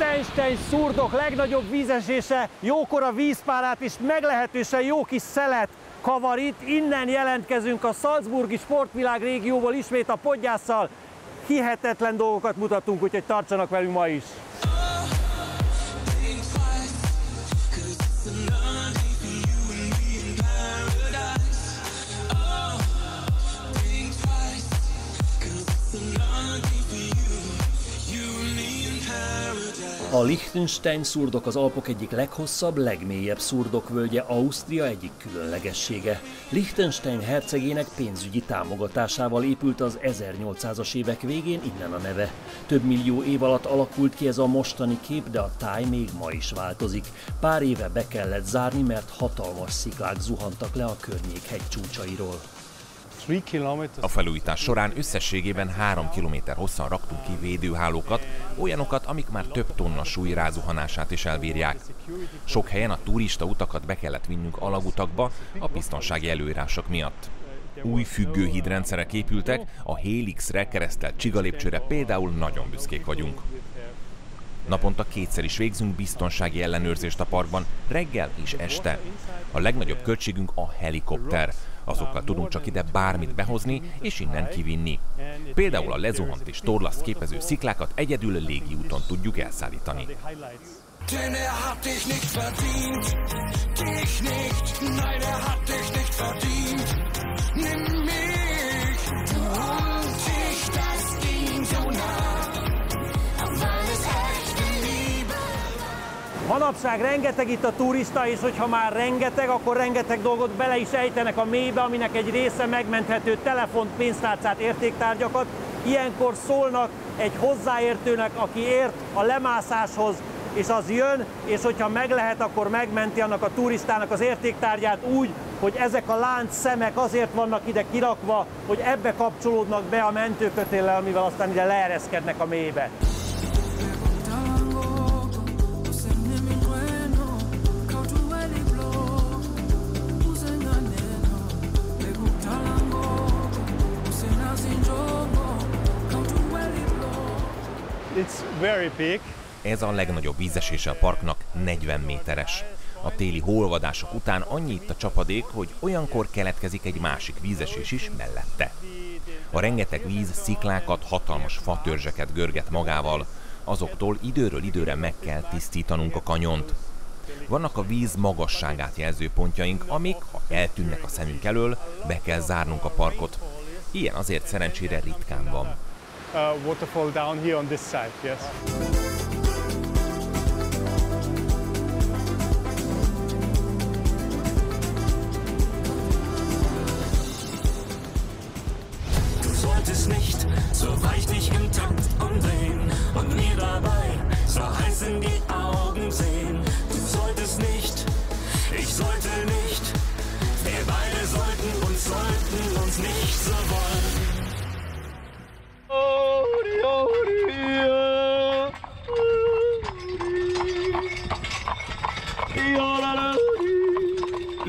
Liechtenstein szurdok legnagyobb vízesése jókora vízpárát és meglehetősen jó kis szelet kavar itt. Innen jelentkezünk a Salzburgi sportvilág régióból ismét a podgyásszal. Hihetetlen dolgokat mutatunk, úgyhogy tartsanak velünk ma is. A Liechtenstein szurdok az Alpok egyik leghosszabb, legmélyebb szurdokvölgye, Ausztria egyik különlegessége. Liechtenstein hercegének pénzügyi támogatásával épült az 1800-as évek végén innen a neve. Több millió év alatt alakult ki ez a mostani kép, de a táj még ma is változik. Pár éve be kellett zárni, mert hatalmas sziklák zuhantak le a környék hegycsúcsairól. A felújítás során összességében 3 km hosszan raktunk ki védőhálókat, olyanokat, amik már több tonna súly rázuhanását is elbírják. Sok helyen a turista utakat be kellett vinnünk alagutakba a biztonsági előírások miatt. Új függőhídrendszerek épültek, a Helixre keresztelt csigalépcsőre például nagyon büszkék vagyunk. Naponta kétszer is végzünk biztonsági ellenőrzést a parkban, reggel és este. A legnagyobb költségünk a helikopter. Azokkal tudunk csak ide bármit behozni és innen kivinni. Például a lezuhant és torlaszt képező sziklákat egyedül légiúton tudjuk elszállítani. Nimm mich, du Manapság rengeteg itt a turista, és hogyha már rengeteg, akkor rengeteg dolgot bele is ejtenek a mélybe, aminek egy része megmenthető telefont, pénztárcát, értéktárgyakat. Ilyenkor szólnak egy hozzáértőnek, aki ért a lemászáshoz, és az jön, és hogyha meg lehet, akkor megmenti annak a turistának az értéktárgyát úgy, hogy ezek a lánc szemek azért vannak ide kirakva, hogy ebbe kapcsolódnak be a mentőkötéllel, amivel aztán ide leereszkednek a mélybe. Very big. Ez a legnagyobb vízesése a parknak 40 méteres. A téli holvadások után annyi itt a csapadék, hogy olyankor keletkezik egy másik vízesés is mellette. A rengeteg víz sziklákat, hatalmas fatörzseket görget magával, azoktól időről időre meg kell tisztítanunk a kanyont. Vannak a víz magasságát jelző pontjaink, amik, ha eltűnnek a szemünk elől, be kell zárnunk a parkot. Ilyen azért szerencsére ritkán van. Uh, waterfall down here on this side, yes.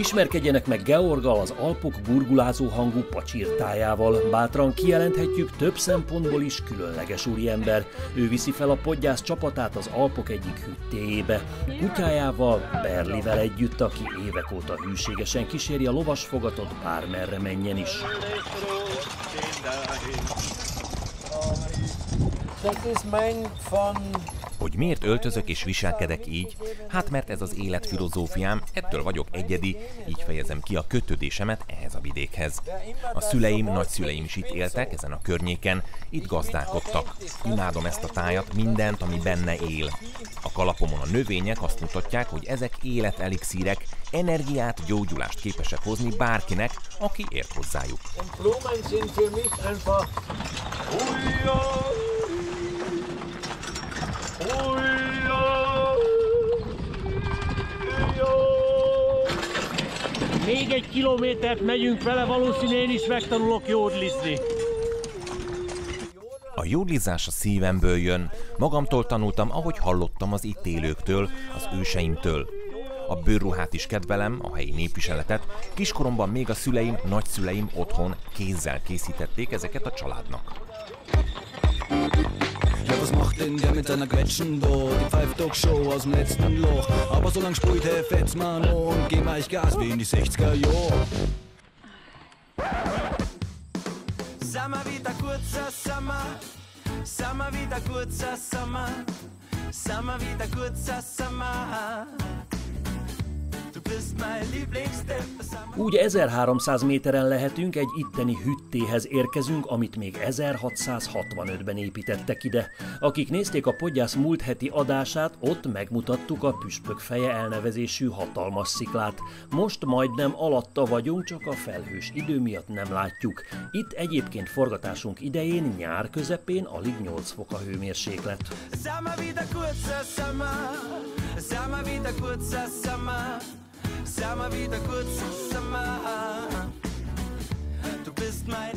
Ismerkedjenek meg Georgal az Alpok burgulázó hangú pacsirtájával. Bátran kijelenthetjük, több szempontból is különleges úriember. Ő viszi fel a podgyász csapatát az Alpok egyik hüttéjébe. Kutyájával, Berlivel együtt, aki évek óta hűségesen kíséri a lovasfogatot bármerre menjen is. Das ist mein von Hogy miért öltözök és viselkedek így? Hát mert ez az élet filozófiám, ettől vagyok egyedi, így fejezem ki a kötődésemet ehhez a vidékhez. A szüleim, nagyszüleim is itt éltek, ezen a környéken, itt gazdálkodtak. Imádom ezt a tájat, mindent, ami benne él. A kalapomon a növények azt mutatják, hogy ezek életelixírek, energiát, gyógyulást képesek hozni bárkinek, aki ért hozzájuk. Blumen Még egy kilométert megyünk vele, valószínűleg én is megtanulok jódlizni. A jódlizás a szívemből jön, magamtól tanultam, ahogy hallottam az itt élőktől, az őseimtől. A bőrruhát is kedvelem, a helyi népviseletet. Kiskoromban még a szüleim, nagyszüleim otthon kézzel készítették ezeket a családnak. Denn der mit seiner Quetschen da? Die pfeift doch Show aus dem letzten Loch. Aber so lang sprüht der Fetzmann und geh mal ich Gas wie in die 60er Jahre. Sommer wieder kurzer Sommer, Sommer wieder kurzer Sommer, Sommer wieder kurzer Sommer. Úgy 1300 méteren lehetünk, egy itteni hüttéhez érkezünk, amit még 1665-ben építettek ide. Akik nézték a podgyász múlt heti adását, ott megmutattuk a Püspök feje elnevezésű hatalmas sziklát. Most majdnem alatta vagyunk, csak a felhős idő miatt nem látjuk. Itt egyébként forgatásunk idején nyár közepén alig 8 fok a hőmérséklet. Sommer wieder kurzer Sommer, Sommer wieder kurzer Sommer. Du bist mein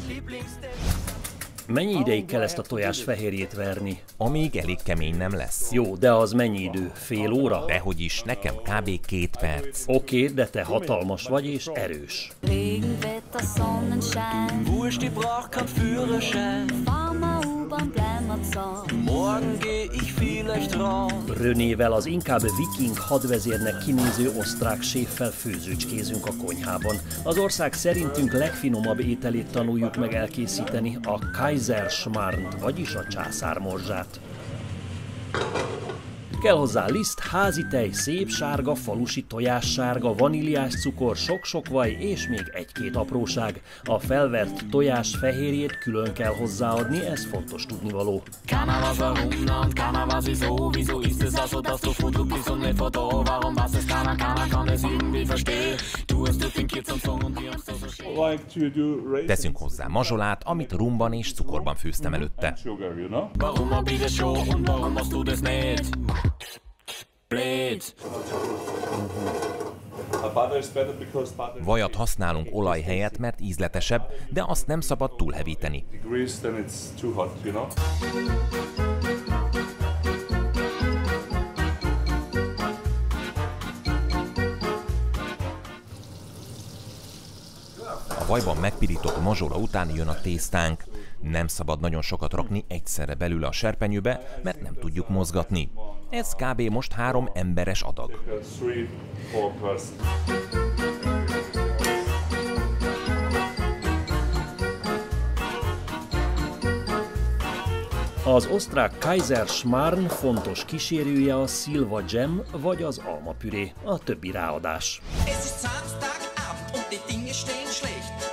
Mennyi ideig kell ezt a tojás fehérjét verni? Amíg elég kemény nem lesz. Jó, de az mennyi idő? Fél óra? Dehogy is, nekem kb. két perc. Oké, okay, de te hatalmas vagy és erős. Regenwetter, Sonnenschein. Wurscht, die braucht kein Führerschein. Morgen geh ich vielleicht raus. Rönével az inkább viking hadvezérnek kinéző osztrák séffel főzőcskézünk a konyhában. Az ország szerintünk legfinomabb ételét tanuljuk meg elkészíteni, a Kaiser Schmarnt, vagyis a császármorzsát. Kell hozzá liszt, házi tej, szép sárga, falusi tojás sárga, vaníliás cukor, sok-sok vaj és még egy-két apróság. A felvert tojás fehérjét külön kell hozzáadni, ez fontos tudnivaló. Teszünk hozzá mazsolát, amit rumban és cukorban főztem előtte. Vajat használunk olaj helyett, mert ízletesebb, de azt nem szabad túlhevíteni. A vajban megpirított mazsola után jön a tésztánk. Nem szabad nagyon sokat rakni egyszerre belül a serpenyőbe, mert nem tudjuk mozgatni. Ez kb. most három emberes adag. Az osztrák Kaiser Schmarrn fontos kísérője a Silva Gem vagy az almapüré, a többi ráadás. Es ist Samstagabend und die Dinge stehen schlecht.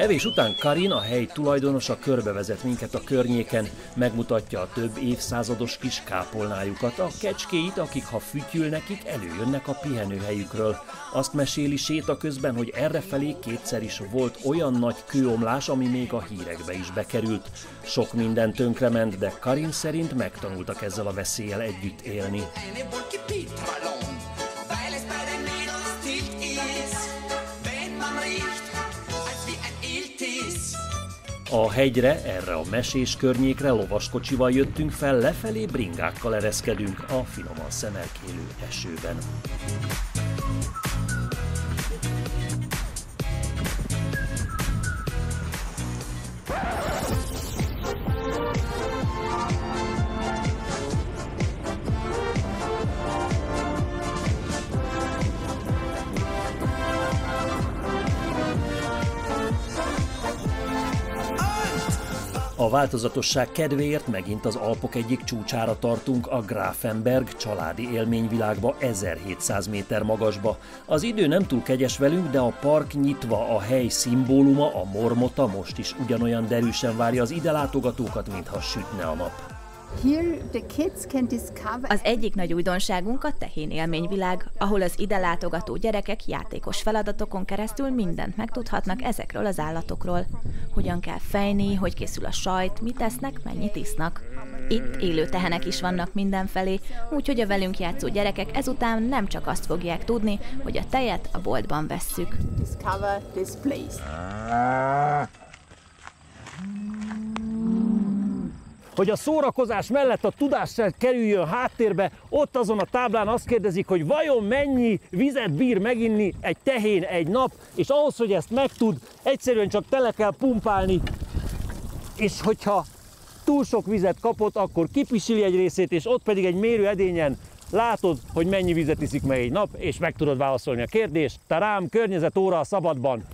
Evés után Karin, a hely tulajdonosa körbevezet minket a környéken, megmutatja a több évszázados kis kápolnájukat, a kecskéit, akik ha fütyül nekik, előjönnek a pihenőhelyükről. Azt meséli séta közben, hogy errefelé kétszer is volt olyan nagy kőomlás, ami még a hírekbe is bekerült. Sok minden tönkrement, de Karin szerint megtanultak ezzel a veszéllyel együtt élni. A hegyre, erre a mesés környékre lovaskocsival jöttünk fel, lefelé bringákkal ereszkedünk a finoman szemelkélő esőben. Változatosság kedvéért megint az Alpok egyik csúcsára tartunk, a Grafenberg családi élményvilágba 1700 méter magasba. Az idő nem túl kegyes velünk, de a park nyitva, a hely szimbóluma, a mormota most is ugyanolyan derűsen várja az ide látogatókat, mintha sütne a nap. Az egyik nagy újdonságunk a tehén élményvilág, ahol az ide látogató gyerekek játékos feladatokon keresztül mindent megtudhatnak ezekről az állatokról. Hogyan kell fejni, hogy készül a sajt, mit esznek, mennyit isznak. Itt élő tehenek is vannak mindenfelé, úgyhogy a velünk játszó gyerekek ezután nem csak azt fogják tudni, hogy a tejet a boltban vesszük. Hogy a szórakozás mellett a tudás kerüljön háttérbe, ott azon a táblán azt kérdezik, hogy vajon mennyi vizet bír meginni egy tehén egy nap, és ahhoz, hogy ezt megtud, egyszerűen csak tele kell pumpálni, és hogyha túl sok vizet kapott, akkor kipisili egy részét, és ott pedig egy mérő edényen látod, hogy mennyi vizet iszik meg egy nap, és meg tudod válaszolni a kérdést. Tarám, környezetóra a szabadban.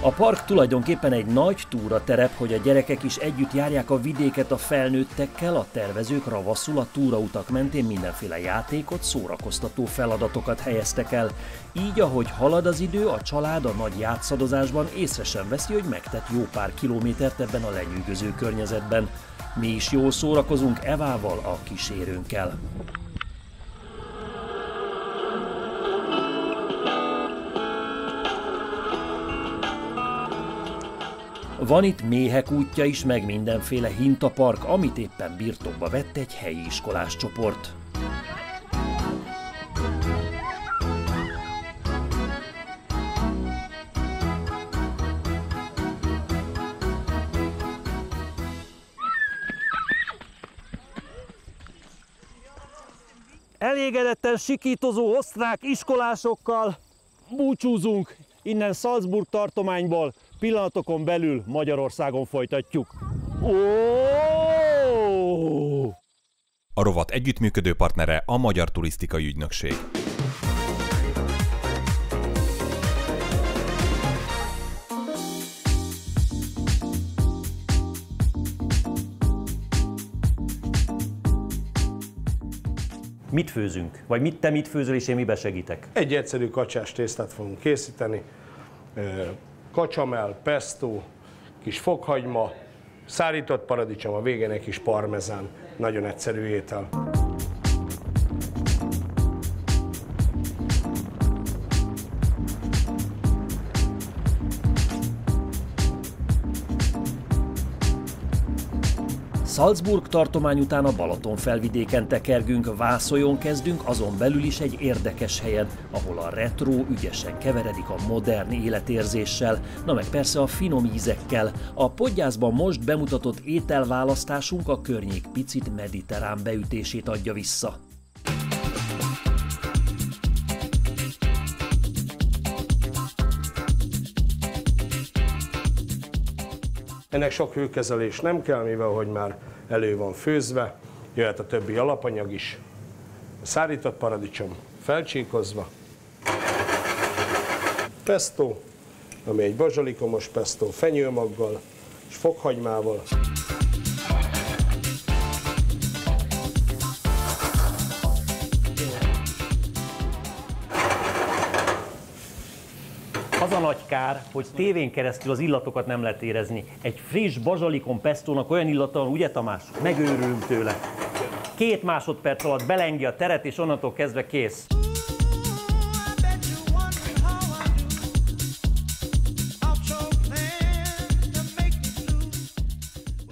A park tulajdonképpen egy nagy túraterep, hogy a gyerekek is együtt járják a vidéket a felnőttekkel, a tervezők ravaszul a túrautak mentén mindenféle játékot, szórakoztató feladatokat helyeztek el. Így, ahogy halad az idő, a család a nagy játszadozásban észre sem veszi, hogy megtett jó pár kilométert ebben a lenyűgöző környezetben. Mi is jól szórakozunk Evával, a kísérőnkkel. Van itt méhek útja is, meg mindenféle hintapark, amit éppen birtokba vett egy helyi iskolás csoport. Elégedetten sikítozó osztrák iskolásokkal búcsúzunk innen Salzburg tartományból, pillanatokon belül Magyarországon folytatjuk. Oh! A rovat együttműködő partnere a Magyar Turisztikai Ügynökség. Mit főzünk? Vagy mit te mit főzöl, és én mibe segítek? Egy egyszerű kacsás tésztát fogunk készíteni. Kacsamel, pesto, kis fokhagyma, szárított paradicsom, a végén egy kis parmezán. Nagyon egyszerű étel. Salzburg tartomány után a Balaton felvidéken tekergünk, Vászolyon kezdünk, azon belül is egy érdekes helyen, ahol a retro ügyesen keveredik a modern életérzéssel, na meg persze a finom ízekkel. A podgyászban most bemutatott ételválasztásunk a környék picit mediterrán beütését adja vissza. Ennek sok hőkezelés nem kell, mivel hogy már elő van főzve, jöhet a többi alapanyag is. A szárított paradicsom felcsíkozva, pesto, ami egy bazsalikomos pesto fenyőmaggal és fokhagymával. Nagy kár, hogy tévén keresztül az illatokat nem lehet érezni. Egy friss bazsalikon pestónak olyan illata van, ugye Tamás? Megőrülünk tőle. Két másodperc alatt belengi a teret, és onnantól kezdve kész.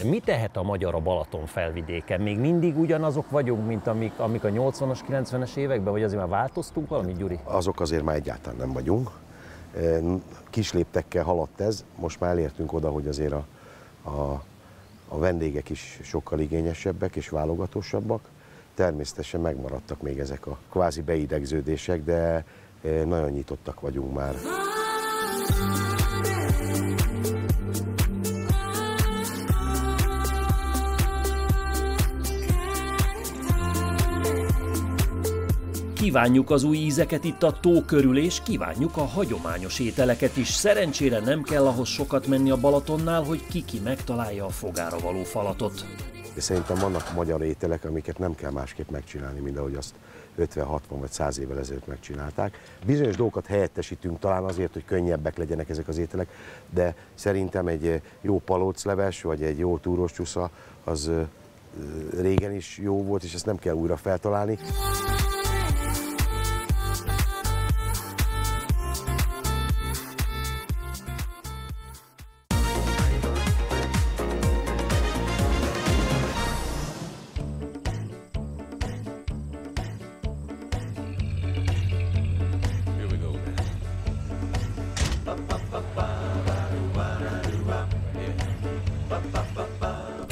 Mi tehet a magyar a Balaton felvidéken? Még mindig ugyanazok vagyunk, mint amik, amik a 80-as, 90-es években, vagy azért már változtunk valamit, Gyuri? Azok azért már egyáltalán nem vagyunk. Kis léptekkel haladt ez, most már elértünk oda, hogy azért a, a, a vendégek is sokkal igényesebbek és válogatósabbak. Természetesen megmaradtak még ezek a kvázi beidegződések, de nagyon nyitottak vagyunk már. Kívánjuk az új ízeket itt a tó körül, és kívánjuk a hagyományos ételeket is. Szerencsére nem kell ahhoz sokat menni a Balatonnál, hogy kiki megtalálja a fogára való falatot. Szerintem vannak magyar ételek, amiket nem kell másképp megcsinálni, mint ahogy azt 50, 60 vagy 100 évvel ezelőtt megcsinálták. Bizonyos dolgokat helyettesítünk talán azért, hogy könnyebbek legyenek ezek az ételek, de szerintem egy jó palócleves vagy egy jó túros csusza az régen is jó volt, és ezt nem kell újra feltalálni.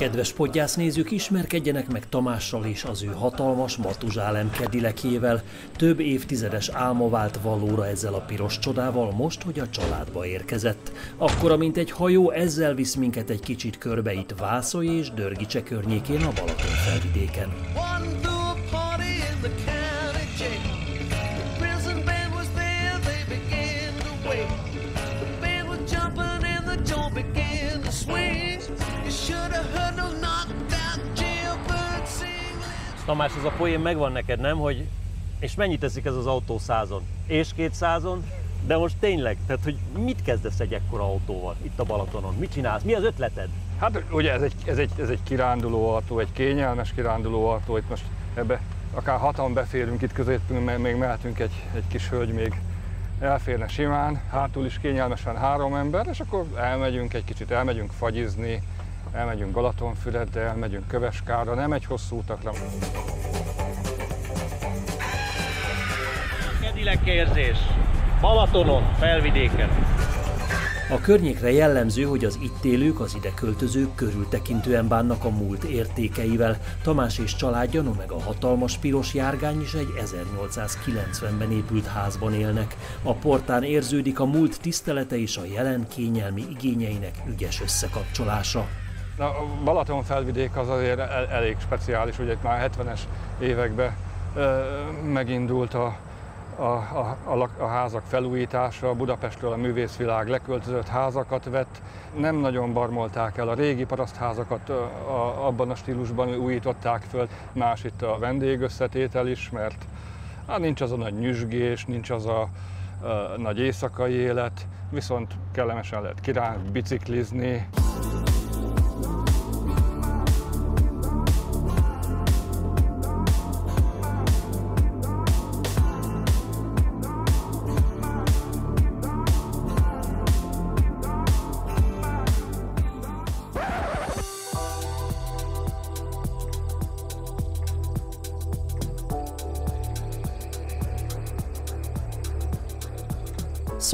Kedves podgyász nézők, ismerkedjenek meg Tamással és az ő hatalmas Matuzsálem kedilekjével. Több évtizedes álma vált valóra ezzel a piros csodával most, hogy a családba érkezett. Akkora, mint egy hajó, ezzel visz minket egy kicsit körbe itt Vászoly és Dörgicse környékén a Balaton felvidéken. Tamás, ez a poén megvan neked, nem? Hogy és mennyit teszik ez az autó százon? És kétszázon? De most tényleg, tehát hogy mit kezdesz egy ekkora autóval itt a Balatonon? Mit csinálsz? Mi az ötleted? Hát ugye ez egy, ez egy, ez egy kiránduló autó, egy kényelmes kiránduló autó, itt most ebbe akár hatan beférünk itt közöttünk, mert még mehetünk egy, egy kis hölgy még elférne simán, hátul is kényelmesen három ember, és akkor elmegyünk egy kicsit, elmegyünk fagyizni, elmegyünk Balatonfüredre, elmegyünk Köveskára, nem egy hosszú utakra. Kedilek érzés, Balatonon, felvidéken. A környékre jellemző, hogy az itt élők, az ide költözők körültekintően bánnak a múlt értékeivel. Tamás és családja, no meg a hatalmas piros járgány is egy 1890-ben épült házban élnek. A portán érződik a múlt tisztelete és a jelen kényelmi igényeinek ügyes összekapcsolása. Na, a Balaton felvidék az azért el, elég speciális, ugye itt már 70-es években ö, megindult a, a, a, a, a házak felújítása, Budapestről a művészvilág leköltözött házakat vett, nem nagyon barmolták el a régi parasztházakat, a, a, abban a stílusban újították föl, más itt a vendégösszetétel is, mert hát nincs az a nagy nyüzsgés, nincs az a, a nagy éjszakai élet, viszont kellemesen lehet király, biciklizni.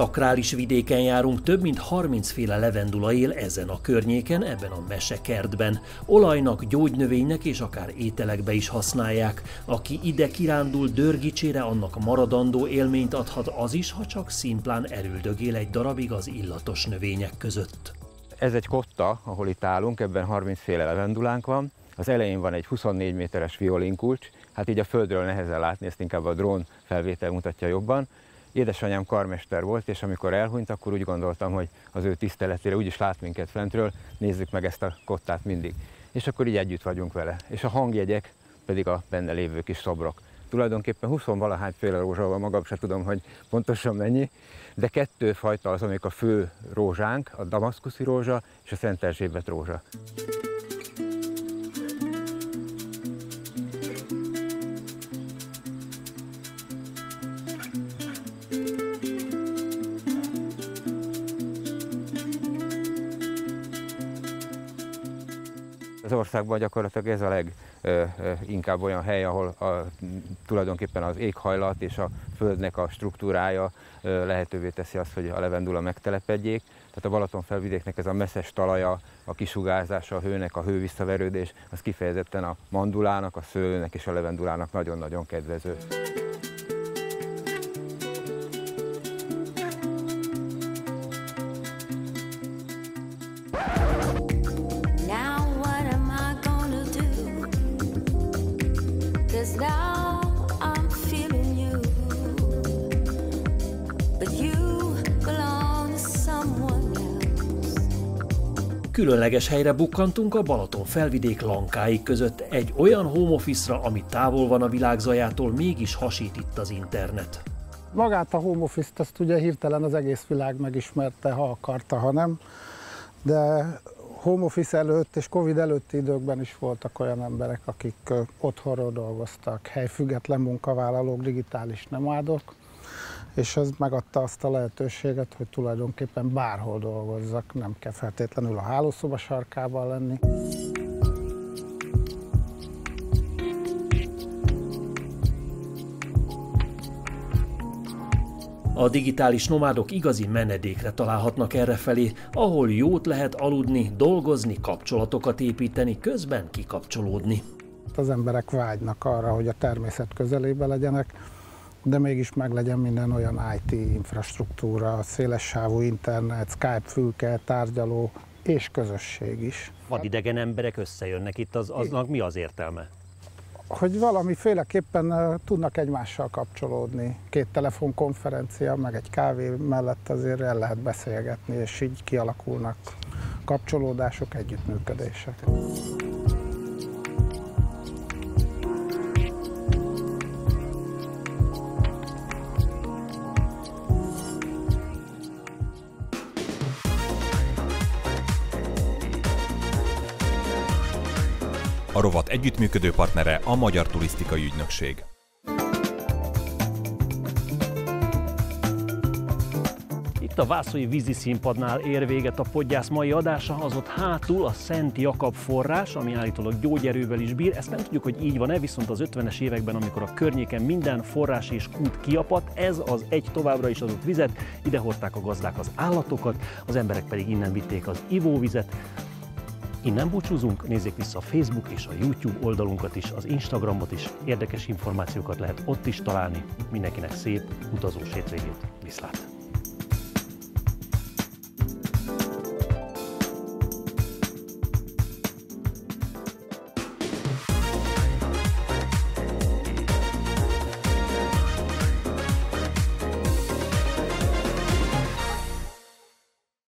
Szakrális vidéken járunk, több mint 30 féle levendula él ezen a környéken, ebben a mesekertben. Olajnak, gyógynövénynek és akár ételekbe is használják. Aki ide kirándul dörgicsére, annak maradandó élményt adhat az is, ha csak szimplán erüldögél egy darabig az illatos növények között. Ez egy kotta, ahol itt állunk, ebben 30 féle levendulánk van. Az elején van egy 24 méteres violinkulcs, hát így a földről nehezen látni, ezt inkább a drón felvétel mutatja jobban. Édesanyám karmester volt, és amikor elhunyt, akkor úgy gondoltam, hogy az ő tiszteletére úgyis lát minket fentről, nézzük meg ezt a kottát mindig. És akkor így együtt vagyunk vele. És a hangjegyek pedig a benne lévő kis szobrok. Tulajdonképpen 20 valahány féle rózsa van, magam sem tudom, hogy pontosan mennyi, de kettő fajta az, amik a fő rózsánk, a damaszkuszi rózsa és a Szent Erzsébet rózsa. Az országban gyakorlatilag ez a leginkább olyan hely, ahol a, tulajdonképpen az éghajlat és a földnek a struktúrája lehetővé teszi azt, hogy a levendula megtelepedjék. Tehát a Balaton felvidéknek ez a messzes talaja, a kisugárzása, a hőnek, a hővisszaverődés, az kifejezetten a mandulának, a szőlőnek és a levendulának nagyon-nagyon kedvező. Különleges helyre bukkantunk a Balaton felvidék lankái között, egy olyan home office-ra, ami távol van a világ zajától, mégis hasít itt az internet. Magát a home office-t azt ugye hirtelen az egész világ megismerte, ha akarta, ha nem. De home office előtt és Covid előtti időkben is voltak olyan emberek, akik otthonról dolgoztak, helyfüggetlen munkavállalók, digitális nemádok, és ez megadta azt a lehetőséget, hogy tulajdonképpen bárhol dolgozzak, nem kell feltétlenül a hálószoba sarkában lenni. A digitális nomádok igazi menedékre találhatnak errefelé, ahol jót lehet aludni, dolgozni, kapcsolatokat építeni, közben kikapcsolódni. Az emberek vágynak arra, hogy a természet közelébe legyenek, de mégis meg legyen minden olyan IT infrastruktúra, szélessávú internet, Skype fülke, tárgyaló és közösség is. Vadidegen emberek összejönnek itt, az, aznak mi az értelme? Hogy valamiféleképpen tudnak egymással kapcsolódni. Két telefonkonferencia, meg egy kávé mellett azért el lehet beszélgetni, és így kialakulnak kapcsolódások, együttműködések. Együttműködő partnere a Magyar Turisztikai Ügynökség. Itt a Vászói vízi színpadnál ér véget a podgyász mai adása, az ott hátul a Szent Jakab forrás, ami állítólag gyógyerővel is bír. Ezt nem tudjuk, hogy így van-e, viszont az 50-es években, amikor a környéken minden forrás és kút kiapadt, ez az egy továbbra is adott vizet, ide hordták a gazdák az állatokat, az emberek pedig innen vitték az ivóvizet. Innen búcsúzunk, nézzék vissza a Facebook és a YouTube oldalunkat is, az Instagramot is, érdekes információkat lehet ott is találni. Mindenkinek szép utazós hétvégét, viszlát!